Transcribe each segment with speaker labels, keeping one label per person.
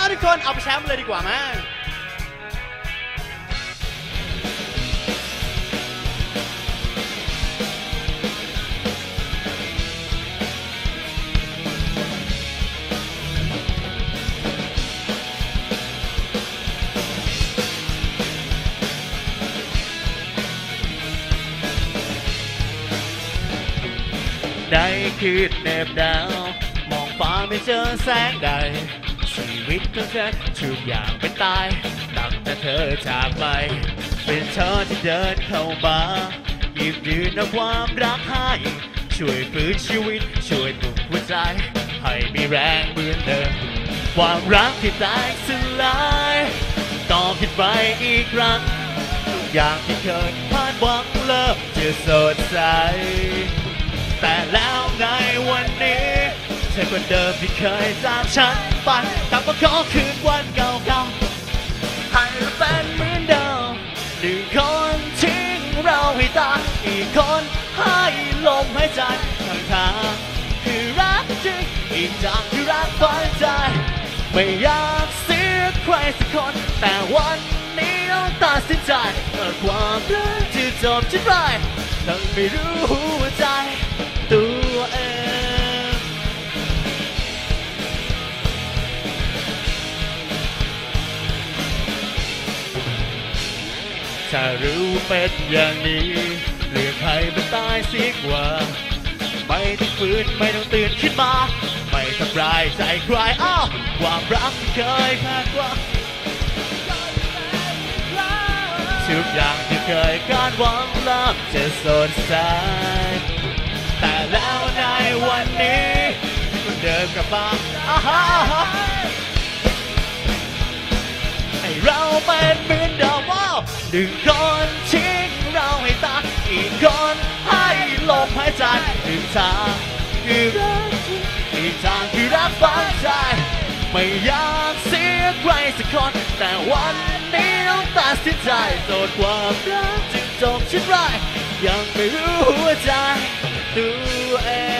Speaker 1: เอาทุกคนเอาไปแชมป์เลยดีกว่ามั้ง
Speaker 2: ได้คืนเน็บดาว มองฟ้าไม่เจอแสงใด ชีวิตของฉันทุกอย่างเป็นตายตั้งแต่เธอจากไป เป็นเธอที่เดินเข้ามาหยิบยืนเอาความรักให้ช่วยฟื้นชีวิตช่วยปลุกหัวใจ ให้มีแรงเหมือนเดิมความรักที่แตกสลายต้องคิดไปอีกครั้งทุกอย่างที่เคยพลาดหวังเลิกจะสดใส แต่แล้วใน เธอคนเดิมที่เคยจากฉันไปกลับมาขอคืนวันเก่าๆให้เราเป็นเหมือนเดิมหนึ่งคนทิ้งเราให้ตายอีกคนให้ลมหายใจทางทางคือรักจริงอีกจากคือรักฝังใจ ไม่อยากเสียใครสักคน แต่วันนี้ต้องตัดสินใจเมื่อความรักที่จบชิ้นไรทั้งไม่รู้หัวใจ ถ้ารู้เป็นอย่างนี้เลือกใครเป็นตายสีกว่า ไม่ต้องฟื้นไม่ต้องตื่นขึ้นมา ไม่ทำร้ายใจใครอ้าวความรักเคยคาดหว่าทุกอย่างที่เคยคาดหวังเริ่มจะสดใสแต่แล้วในวันนี้ก็เดินกลับมาอ้า ว่าหนึ่งคนทิ้งเราให้ตายอีกคนให้ลมหายใจหนึ่งทางคือรักอีกทางคือรักฝังใจ ไม่อยากเสียใครสักคน แต่วันนี้ต้องตัดสินใจโสดความรักจึงจบชิ้นไรยังไม่รู้หัวใจตัวเอง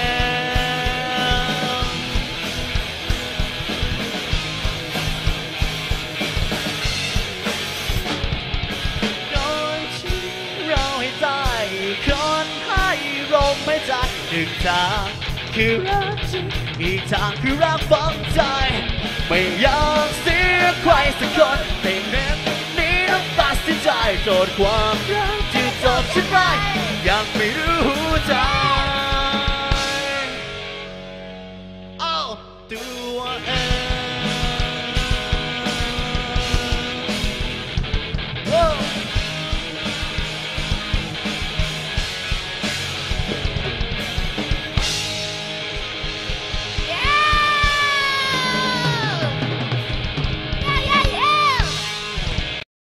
Speaker 2: หนึ่งทางคือรักจริงอีกทางคือรักฝังใจ ไม่อยากเสียใครสักคนแต่งเน้นี้ต้องตัดสินใจโดทความรักที่จบฉันไรยัง